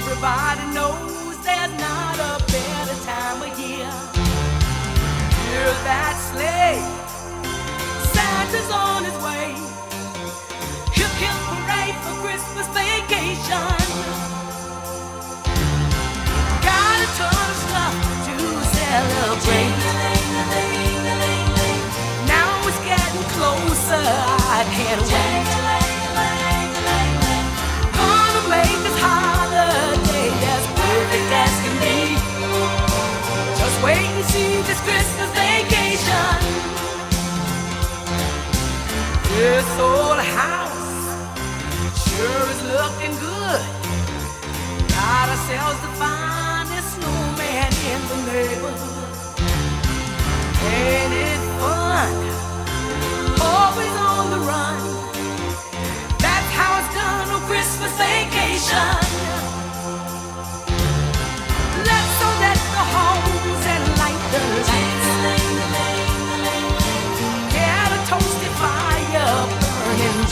Everybody knows there's not a better time of year. Hear that sleigh, Santa's on his way. Hip hip hooray for Christmas vacation. Got a ton of stuff to celebrate. This Christmas vacation. This old house sure is looking good. Got ourselves the finest snowman in the neighborhood. Ain't it fun? Always on the run. That's how it's done on Christmas vacation.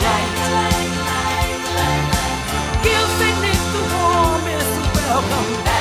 light. Give beneath the warmest welcome.